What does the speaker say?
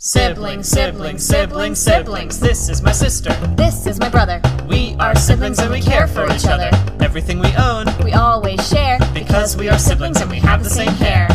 Siblings, siblings, siblings, siblings. This is my sister. This is my brother. We are siblings and we care for each other. Everything we own We always share because we are siblings and we have the same hair.